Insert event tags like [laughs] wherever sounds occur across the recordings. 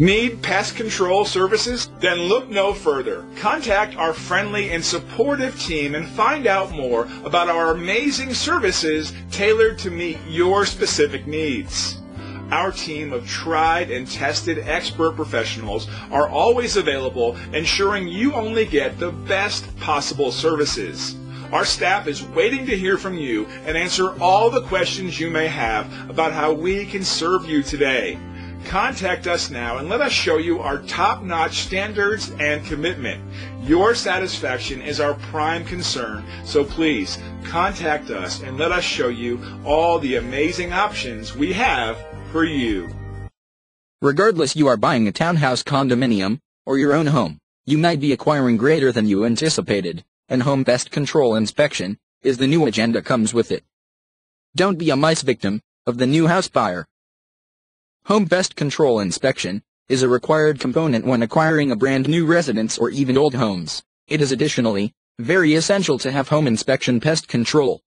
Need pest control services? Then look no further. Contact our friendly and supportive team and find out more about our amazing services tailored to meet your specific needs. Our team of tried and tested expert professionals are always available, ensuring you only get the best possible services. Our staff is waiting to hear from you and answer all the questions you may have about how we can serve you today. Contact us now and let us show you our top-notch standards and commitment. Your satisfaction is our prime concern, so please contact us and let us show you all the amazing options we have for you. Regardless you are buying a townhouse condominium or your own home, you might be acquiring greater than you anticipated, and Home Pest Control Inspection is the new agenda comes with it. Don't be a mice victim of the new house buyer. Home pest control inspection is a required component when acquiring a brand new residence or even old homes. It is additionally very essential to have home inspection pest control.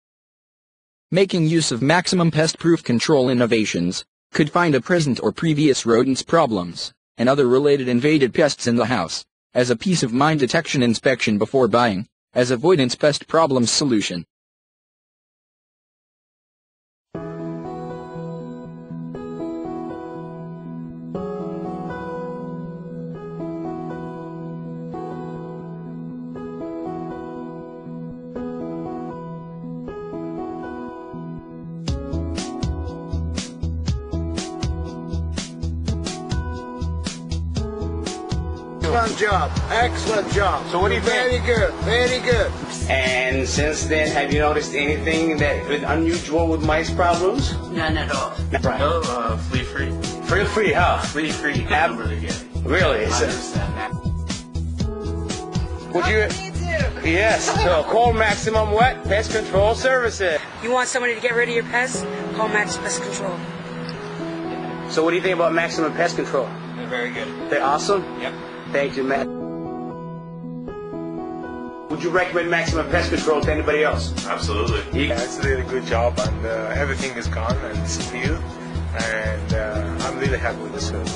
Making use of maximum pest-proof control innovations could find a present or previous rodents problems and other related invaded pests in the house as a peace of mind detection inspection before buying as avoidance pest problems solution. Excellent job. Excellent job. So what do you think? Very good. Very good. And since then, have you noticed anything that is unusual with mice problems? None at all. Right. No, uh, flea free. Free free, huh? Flea free. Ab- really good. Really? I So- understand that. would you? Yes. So [laughs] call Maximum What Pest Control Services. You want somebody to get rid of your pests? Call Max Pest Control. So what do you think about Maximum Pest Control? They're very good. They're awesome. Yep. Thank you, Matt. Would you recommend Maximum Pest Control to anybody else? Absolutely. Yeah, it's a really good job, and uh, everything is gone and it's new, and uh, I'm really happy with the service.